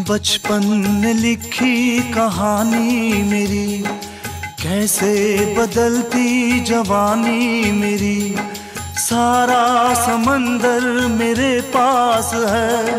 बचपन ने लिखी कहानी मेरी कैसे बदलती जवानी मेरी। सारा समंदर मेरे पास है।